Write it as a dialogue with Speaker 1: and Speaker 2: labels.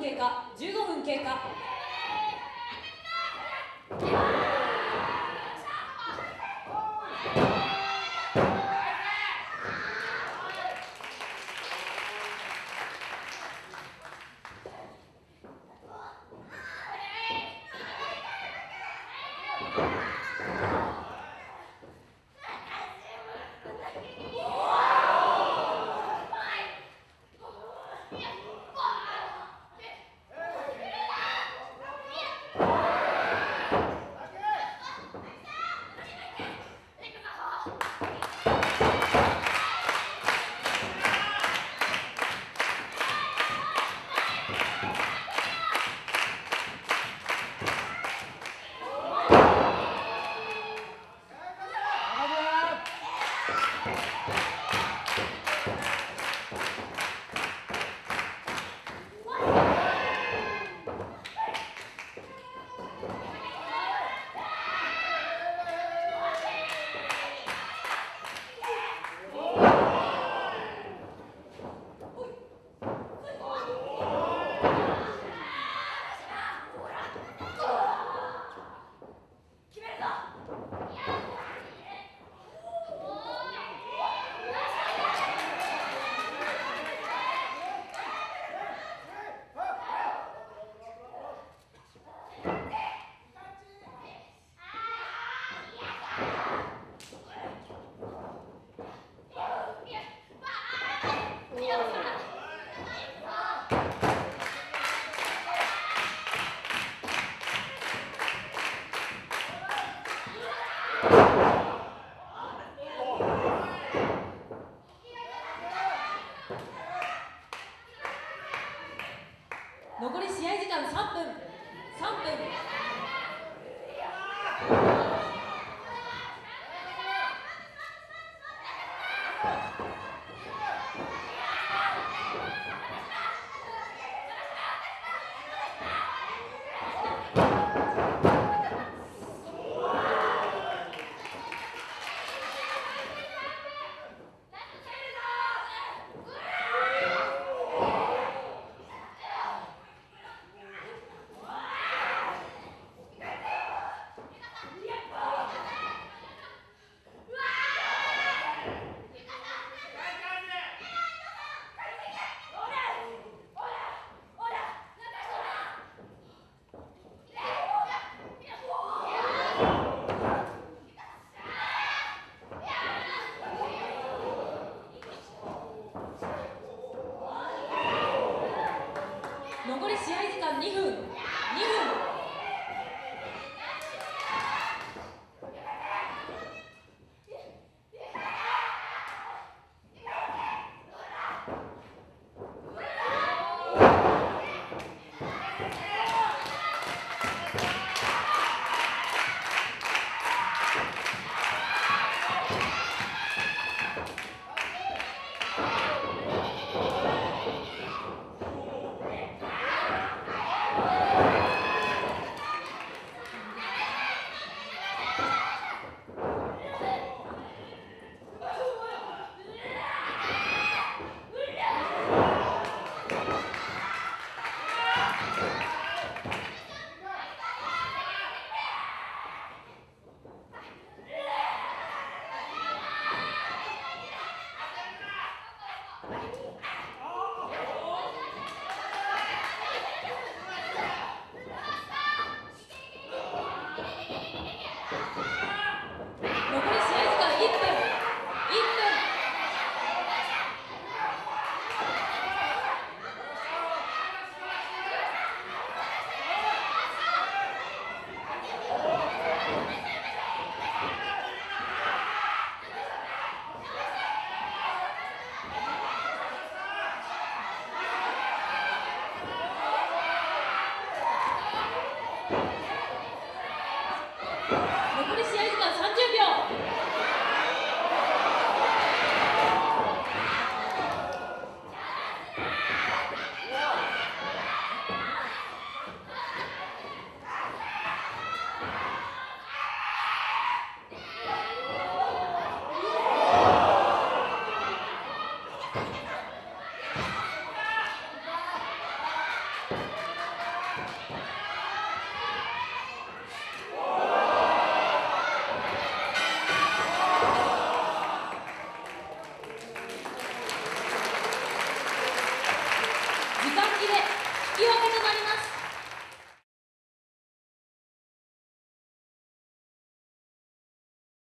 Speaker 1: 分経過15分経過。